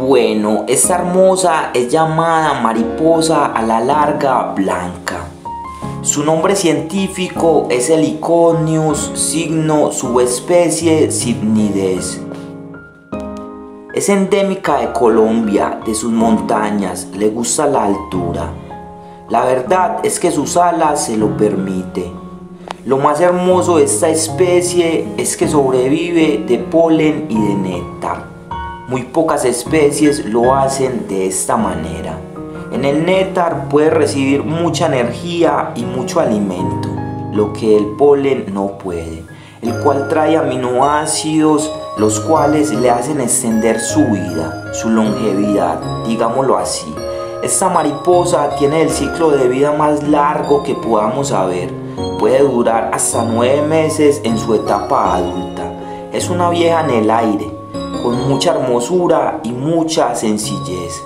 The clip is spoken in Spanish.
Bueno, esta hermosa es llamada mariposa a la larga blanca. Su nombre científico es Heliconius signo subespecie Cygnides. Es endémica de Colombia, de sus montañas, le gusta la altura. La verdad es que sus alas se lo permite. Lo más hermoso de esta especie es que sobrevive de polen y de néctar. Muy pocas especies lo hacen de esta manera. En el néctar puede recibir mucha energía y mucho alimento, lo que el polen no puede, el cual trae aminoácidos los cuales le hacen extender su vida, su longevidad, digámoslo así. Esta mariposa tiene el ciclo de vida más largo que podamos saber puede durar hasta nueve meses en su etapa adulta. Es una vieja en el aire, con mucha hermosura y mucha sencillez.